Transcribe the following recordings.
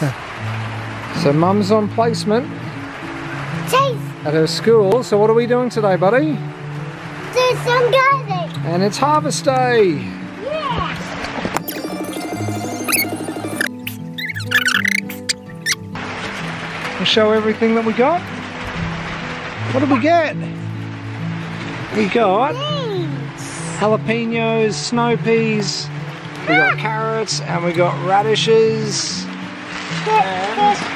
So mum's on placement Chase, at her school. So what are we doing today, buddy? do some gardening. And it's harvest day. Yeah. We'll show everything that we got. What did we get? We got jalapenos, snow peas, we got ah. carrots, and we got radishes. And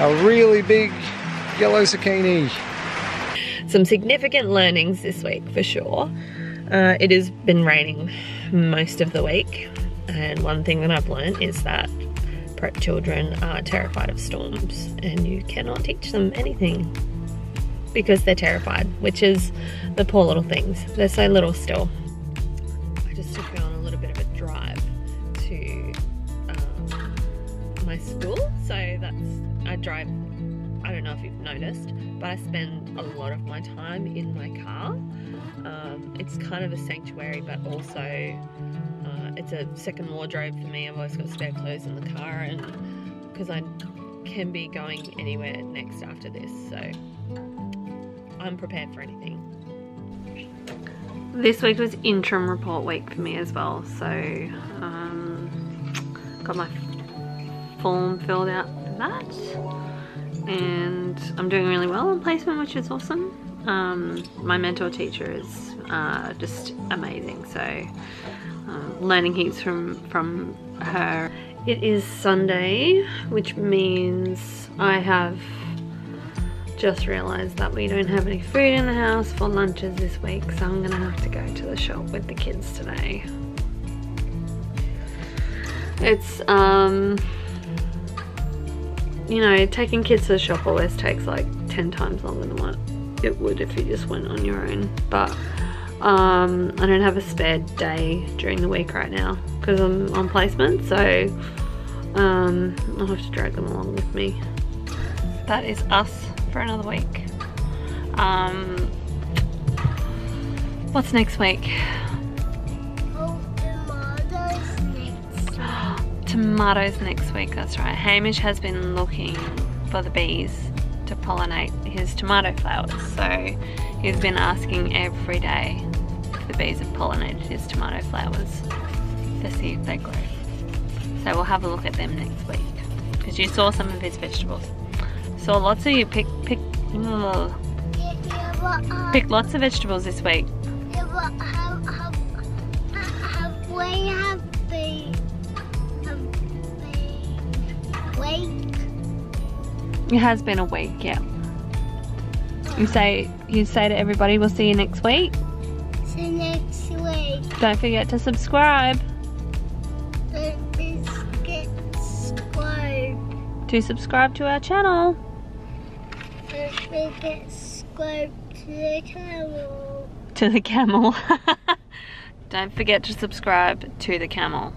a really big yellow zucchini. some significant learnings this week for sure. Uh, it has been raining most of the week, and one thing that I've learned is that prep children are terrified of storms, and you cannot teach them anything because they're terrified, which is the poor little things. They're so little still. I just took her on a little bit of a drive to um, my school, so that's I drive. I don't know if you've noticed, but I spend a lot of my time in my car. Um, it's kind of a sanctuary, but also uh, it's a second wardrobe for me. I've always got spare clothes in the car, and because I can be going anywhere next after this, so I'm prepared for anything. This week was interim report week for me as well, so um, got my form filled out for that, and I'm doing really well on placement, which is awesome. Um, my mentor teacher is uh, just amazing, so um, learning heaps from from her. It is Sunday, which means I have just realised that we don't have any food in the house for lunches this week, so I'm gonna have to go to the shop with the kids today. It's um you know, taking kids to the shop always takes like 10 times longer than what it would if you just went on your own. But um, I don't have a spare day during the week right now because I'm on placement, so um, I'll have to drag them along with me. That is us for another week. Um, what's next week? Tomatoes next week, that's right. Hamish has been looking for the bees to pollinate his tomato flowers. So he's been asking every day if the bees have pollinated his tomato flowers to see if they grow. So we'll have a look at them next week. Because you saw some of his vegetables. Saw lots of you pick pick ugh, Yeah, yeah, but, uh, pick lots of vegetables this week. It has been a week, yeah. You say you say to everybody we'll see you next week. So next week, Don't forget to subscribe. the biscuit squad. To subscribe to our channel. The biscuit squad to the camel. To the camel. Don't forget to subscribe to the camel.